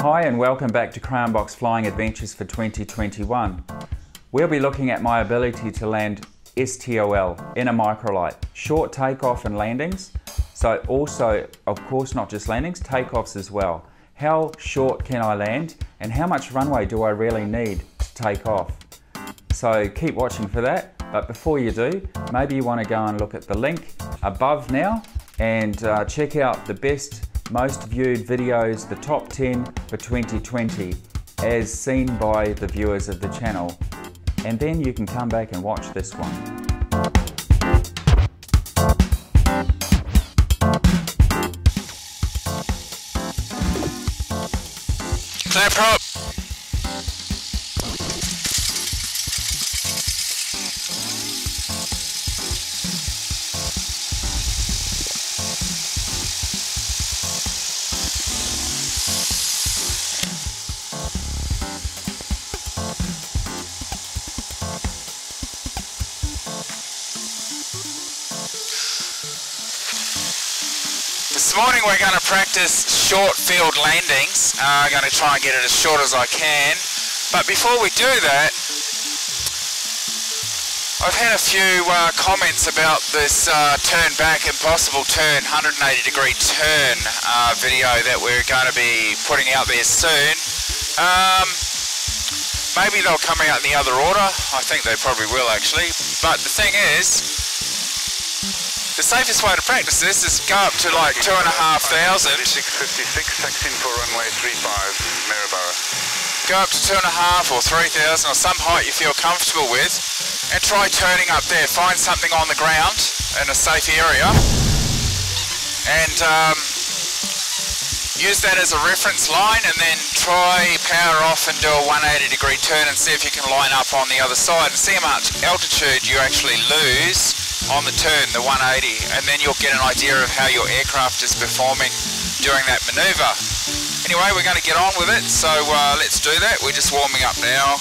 Hi and welcome back to Crayonbox Flying Adventures for 2021. We'll be looking at my ability to land STOL in a microlight, short takeoff and landings, so also of course not just landings, takeoffs as well. How short can I land and how much runway do I really need to take off? So keep watching for that, but before you do, maybe you want to go and look at the link above now and uh, check out the best most viewed videos, the top 10 for 2020 as seen by the viewers of the channel. And then you can come back and watch this one. Clamp up! Morning we're going to practice short field landings. I'm uh, going to try and get it as short as I can. But before we do that, I've had a few uh, comments about this uh, turn back impossible turn, 180 degree turn uh, video that we're going to be putting out there soon. Um, maybe they'll come out in the other order. I think they probably will actually. But the thing is, the safest way to practice this is go up to like two and a half thousand. 656, taxing for runway 35, Maryborough. Go up to two and a half or three thousand or some height you feel comfortable with and try turning up there. Find something on the ground in a safe area and um, use that as a reference line and then try power off and do a 180 degree turn and see if you can line up on the other side and see how much altitude you actually lose on the turn, the 180, and then you'll get an idea of how your aircraft is performing during that maneuver. Anyway, we're going to get on with it, so uh, let's do that. We're just warming up now.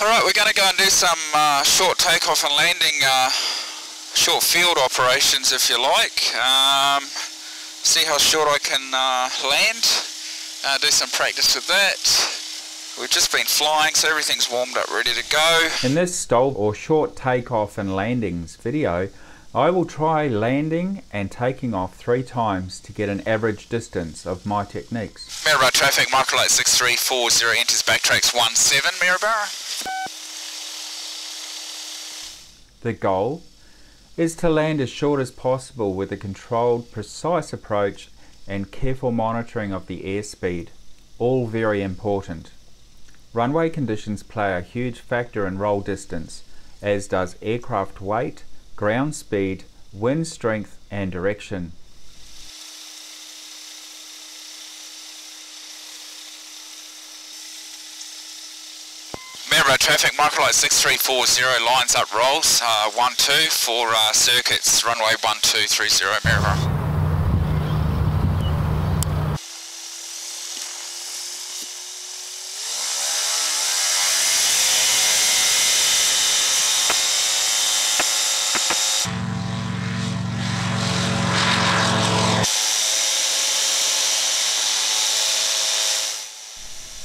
Alright, we're going to go and do some uh, short takeoff and landing, uh, short field operations if you like. Um, see how short I can uh, land, uh, do some practice with that. We've just been flying so everything's warmed up ready to go. In this STOL or short takeoff and landings video, I will try landing and taking off three times to get an average distance of my techniques. Maryborough traffic, microlight 6340 enters backtracks 17 Maryborough. The goal is to land as short as possible with a controlled, precise approach and careful monitoring of the airspeed, all very important. Runway conditions play a huge factor in roll distance, as does aircraft weight, ground speed, wind strength and direction. Maryborough traffic, microlight 6340 lines up rolls, uh, 1-2 for uh, circuits, runway 1230 Maryborough.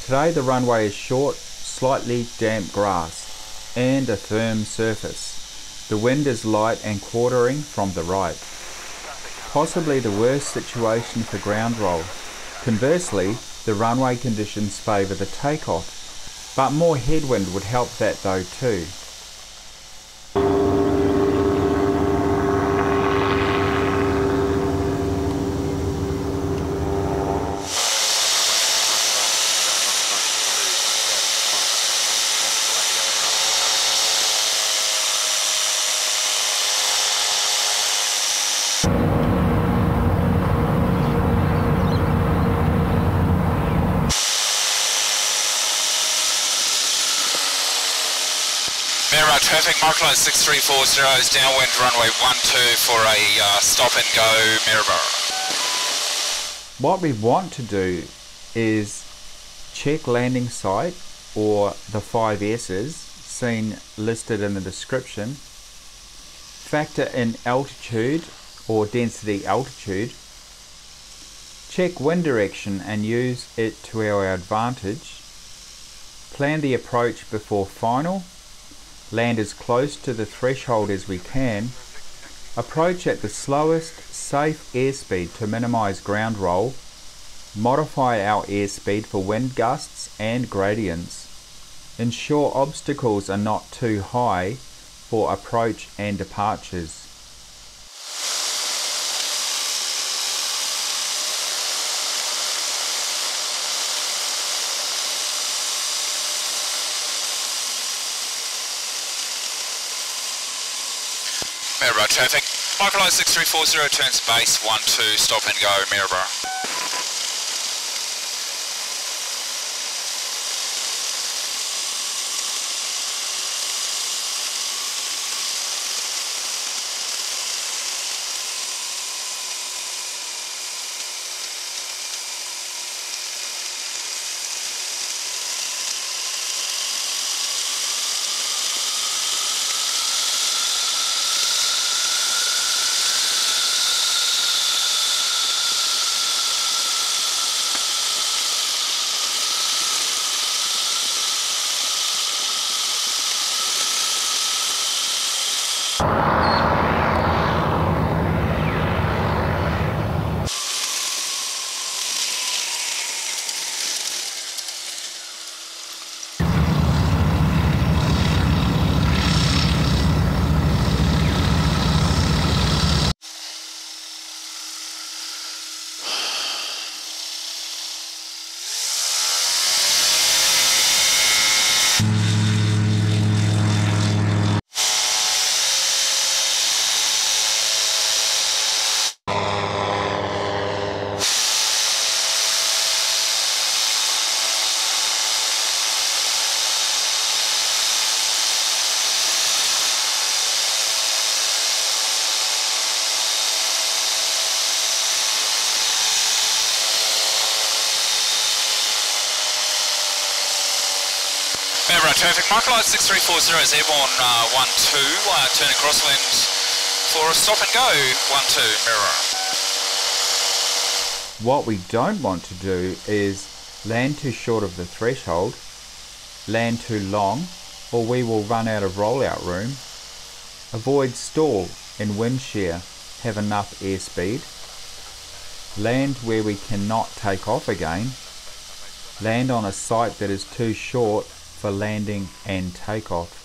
Today the runway is short slightly damp grass, and a firm surface. The wind is light and quartering from the right. Possibly the worst situation for ground roll. Conversely, the runway conditions favour the takeoff, but more headwind would help that though too. Traffic, Microlight 6340 is downwind runway 12 for a uh, stop and go Maryborough. What we want to do is check landing site or the five S's seen listed in the description, factor in altitude or density altitude, check wind direction and use it to our advantage, plan the approach before final, land as close to the threshold as we can, approach at the slowest safe airspeed to minimize ground roll, modify our airspeed for wind gusts and gradients, ensure obstacles are not too high for approach and departures. Maryborough traffic, Microlight 6340 turns base 12, stop and go Maryborough. Traffic, Microlight 6340 is airborne uh, 12, uh, turning crosswind for a stop and go 12 Maryborough. What we don't want to do is land too short of the threshold, land too long, or we will run out of rollout room. Avoid stall and wind shear, have enough airspeed. Land where we cannot take off again. Land on a site that is too short for landing and takeoff.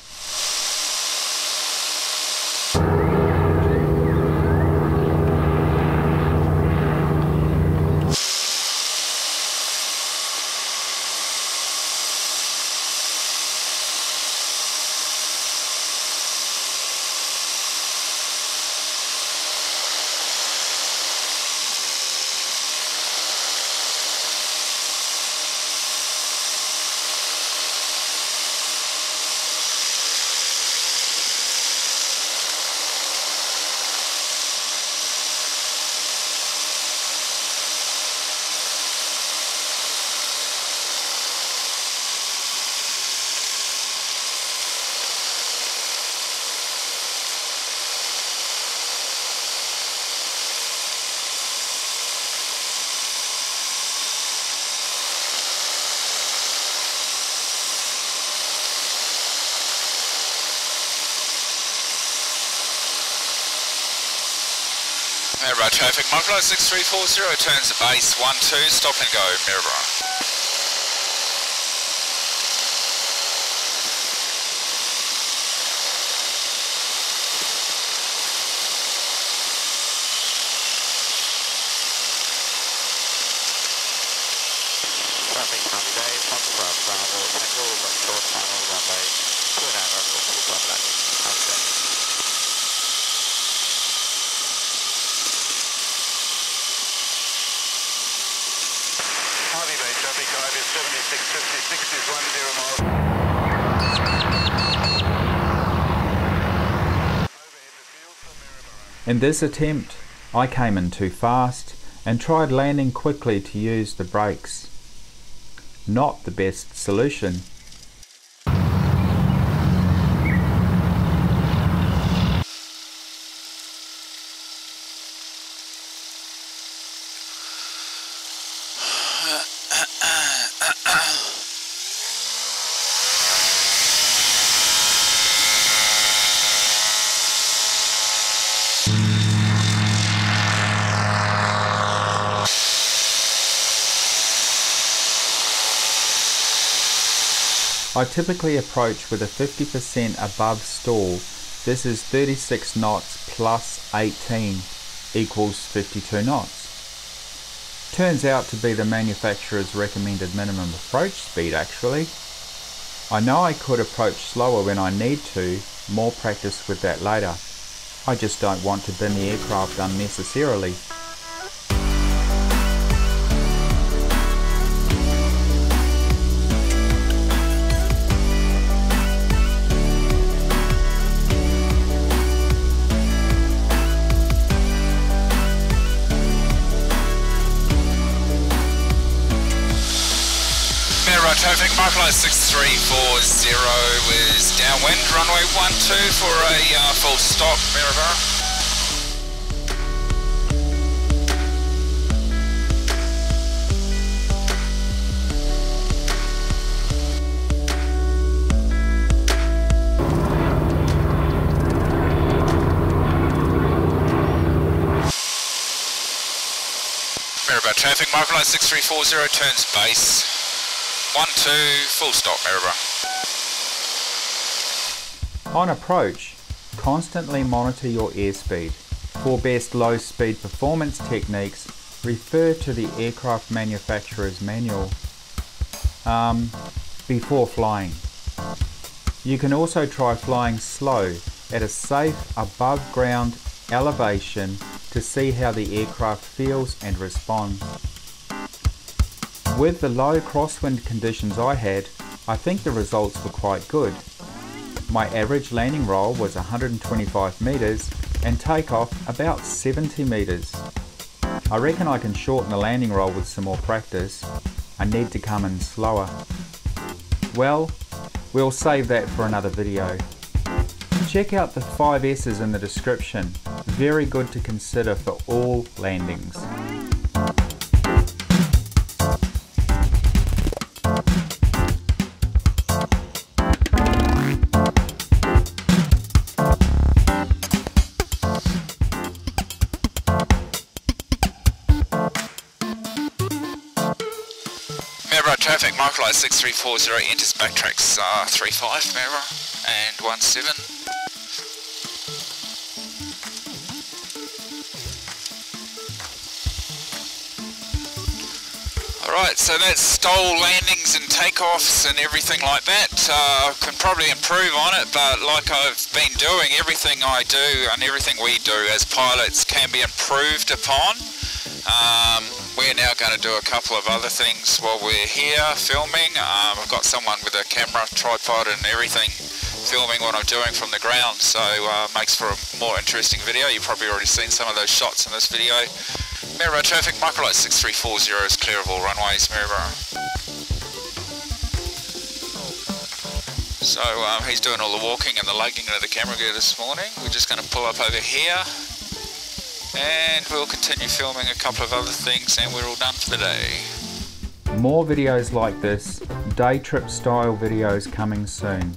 Maryborough traffic, Microlight 6340 turns to base 12, stop and go from Bravo but short final runway, two and a half. In this attempt, I came in too fast and tried landing quickly to use the brakes. Not the best solution. I typically approach with a 50% above stall. This is 36 knots plus 18 equals 52 knots. Turns out to be the manufacturer's recommended minimum approach speed actually. I know I could approach slower when I need to, more practice with that later. I just don't want to bin the aircraft unnecessarily. Microlight 6340 is downwind, runway 12 for a uh, full stop, Maryborough. Maryborough traffic, Microlight 6340 turns base. One, two, full stop, Maryborough. On approach, constantly monitor your airspeed. For best low speed performance techniques, refer to the aircraft manufacturer's manual um, before flying. You can also try flying slow at a safe above ground elevation to see how the aircraft feels and responds. With the low crosswind conditions I had, I think the results were quite good. My average landing roll was 125 metres and takeoff about 70 metres. I reckon I can shorten the landing roll with some more practice. I need to come in slower. Well, we'll save that for another video. Check out the 5S's in the description. Very good to consider for all landings. Traffic, Microlight 6340 enters backtracks uh, 35 Mara and 17. Alright, so that's STOL landings and takeoffs and everything like that. Uh, can probably improve on it, but like I've been doing, everything I do and everything we do as pilots can be improved upon. Um, we're now going to do a couple of other things while we're here filming. Um, I've got someone with a camera, tripod and everything filming what I'm doing from the ground, so uh, makes for a more interesting video. You've probably already seen some of those shots in this video. Maryborough traffic, Microlight 6340 is clear of all runways, Maryborough. So um, he's doing all the walking and the lugging of the camera gear this morning. We're just going to pull up over here and we'll continue filming a couple of other things and we're all done for the day. More videos like this, day trip style videos coming soon.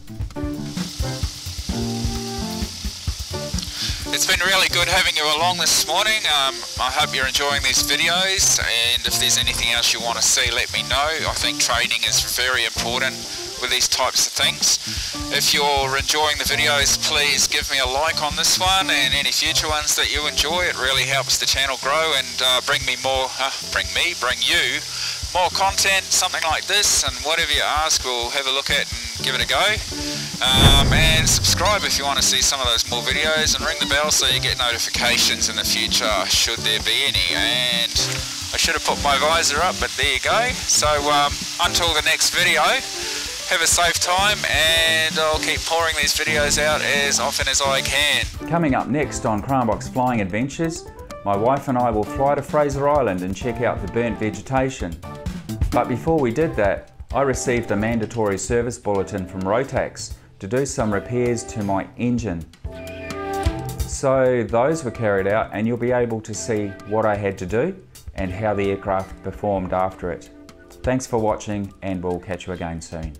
It's been really good having you along this morning. Um, I hope you're enjoying these videos and if there's anything else you want to see let me know. I think training is very important with these types of things. If you're enjoying the videos, please give me a like on this one and any future ones that you enjoy. It really helps the channel grow and uh, bring me more, uh, bring me, bring you more content, something like this, and whatever you ask, we'll have a look at and give it a go. Um, and subscribe if you want to see some of those more videos, and ring the bell so you get notifications in the future, should there be any. And I should have put my visor up, but there you go. So um, until the next video, Have a safe time and I'll keep pouring these videos out as often as I can. Coming up next on Crayonbox Flying Adventures, my wife and I will fly to Fraser Island and check out the burnt vegetation. But before we did that, I received a mandatory service bulletin from Rotax to do some repairs to my engine. So those were carried out and you'll be able to see what I had to do and how the aircraft performed after it. Thanks for watching and we'll catch you again soon.